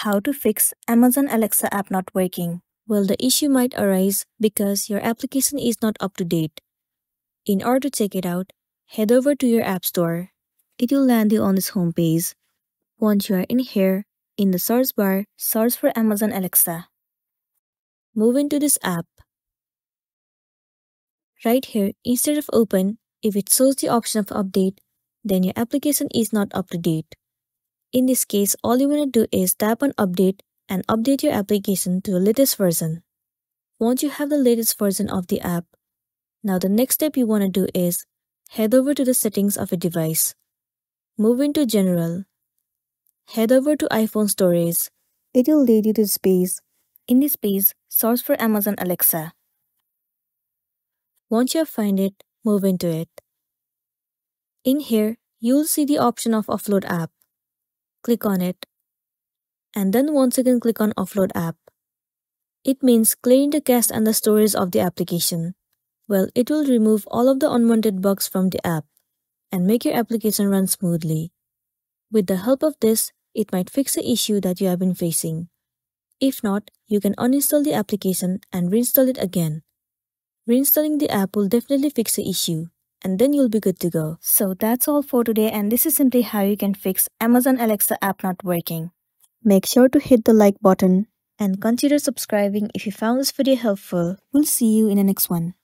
How to fix Amazon Alexa app not working? Well, the issue might arise because your application is not up to date. In order to check it out, head over to your App Store. It will land you on this homepage. Once you are in here, in the search bar, search for Amazon Alexa. Move into this app. Right here, instead of open, if it shows the option of update, then your application is not up to date. In this case, all you want to do is tap on update and update your application to the latest version. Once you have the latest version of the app, now the next step you want to do is head over to the settings of a device. Move into general. Head over to iPhone storage. It will lead you to space. In this space, search for Amazon Alexa. Once you have find it, move into it. In here, you'll see the option of Offload App click on it. And then once again click on Offload App. It means clearing the cache and the storage of the application. Well, it will remove all of the unwanted bugs from the app and make your application run smoothly. With the help of this, it might fix the issue that you have been facing. If not, you can uninstall the application and reinstall it again. Reinstalling the app will definitely fix the issue and then you'll be good to go. So that's all for today and this is simply how you can fix Amazon Alexa app not working. Make sure to hit the like button and consider subscribing if you found this video helpful. We'll see you in the next one.